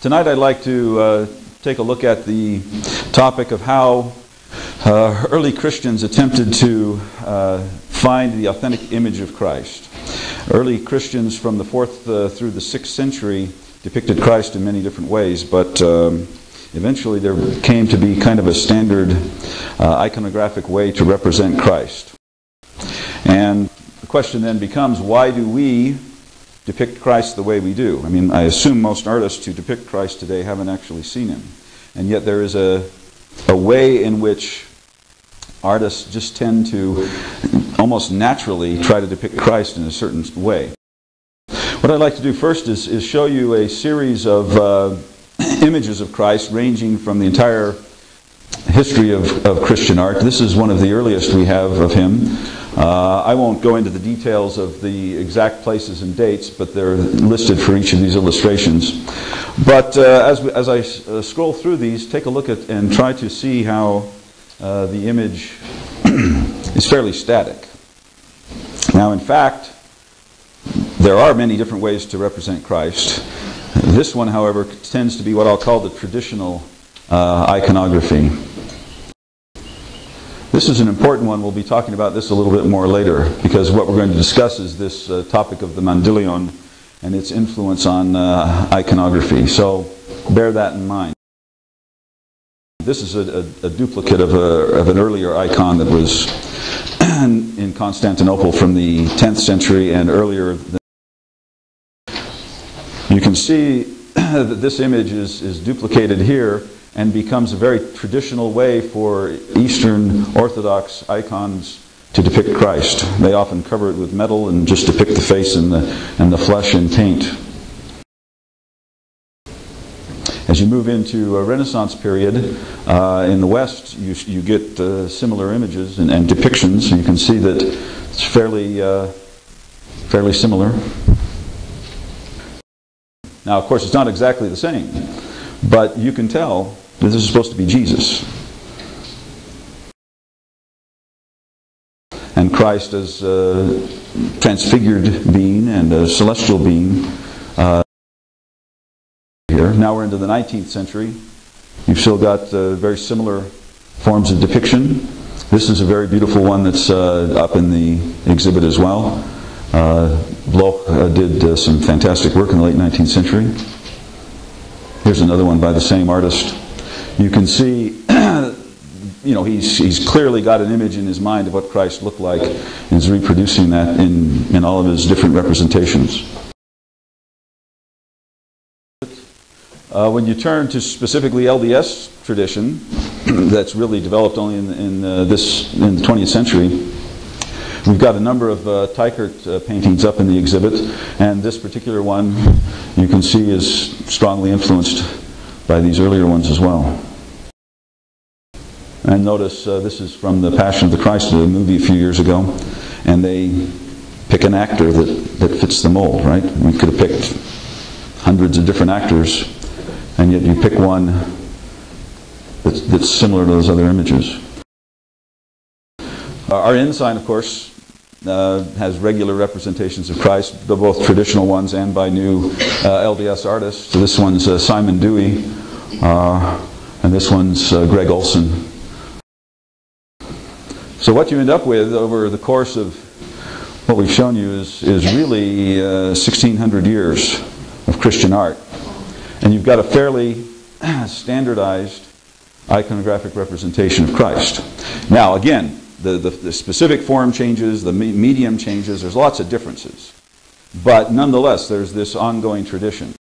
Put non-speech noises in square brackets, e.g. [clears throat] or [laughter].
Tonight I'd like to uh, take a look at the topic of how uh, early Christians attempted to uh, find the authentic image of Christ. Early Christians from the 4th uh, through the 6th century depicted Christ in many different ways, but um, eventually there came to be kind of a standard uh, iconographic way to represent Christ. And the question then becomes why do we depict Christ the way we do. I mean, I assume most artists who depict Christ today haven't actually seen him. And yet there is a, a way in which artists just tend to almost naturally try to depict Christ in a certain way. What I'd like to do first is, is show you a series of uh, [clears throat] images of Christ ranging from the entire history of, of Christian art. This is one of the earliest we have of him. Uh, I won't go into the details of the exact places and dates, but they're listed for each of these illustrations. But uh, as, as I uh, scroll through these, take a look at and try to see how uh, the image [clears throat] is fairly static. Now, in fact, there are many different ways to represent Christ. This one, however, tends to be what I'll call the traditional uh, iconography. This is an important one. We'll be talking about this a little bit more later because what we're going to discuss is this uh, topic of the Mandylion and its influence on uh, iconography. So bear that in mind. This is a, a, a duplicate of, a, of, an earlier icon that was [clears throat] in Constantinople from the 10th century and earlier. You can see [clears throat] that this image is, is duplicated here and becomes a very traditional way for Eastern Orthodox icons to depict Christ. They often cover it with metal and just depict the face and the, and the flesh in paint. As you move into a Renaissance period, uh, in the West, you, you get uh, similar images and, and, depictions. You can see that it's fairly, uh, fairly similar. Now, of course, it's not exactly the same, but you can tell this is supposed to be Jesus. And Christ as a transfigured being and a celestial being. Uh, here. Now we're into the 19th century. You've still got uh, very similar forms of depiction. This is a very beautiful one that's uh, up in the exhibit as well. Uh, Bloch uh, did uh, some fantastic work in the late 19th century. Here's another one by the same artist you can see, [clears throat] you know, he's, he's clearly got an image in his mind of what Christ looked like and is reproducing that in, in all of his different representations. Uh, when you turn to specifically LDS tradition, [clears throat] that's really developed only in, in uh, this in the 20th century. We've got a number of uh, Teichert uh, paintings up in the exhibit, and this particular one you can see is strongly influenced by these earlier ones as well. And notice uh, this is from the Passion of the Christ, a movie a few years ago, and they pick an actor that, that fits the mold, right? We could have picked hundreds of different actors, and yet you pick one that's, that's similar to those other images. Our ensign, of course, uh, has regular representations of Christ, both traditional ones and by new uh, LDS artists. So this one's uh, Simon Dewey, and this one's Greg Olson. So what you end up with over the course of what we've shown you is, is really uh, 1600 years of Christian art. And you've got a fairly [clears throat] standardized iconographic representation of Christ. Now, again, the, the, the specific form changes, the medium changes, there's lots of differences. But nonetheless, there's this ongoing tradition.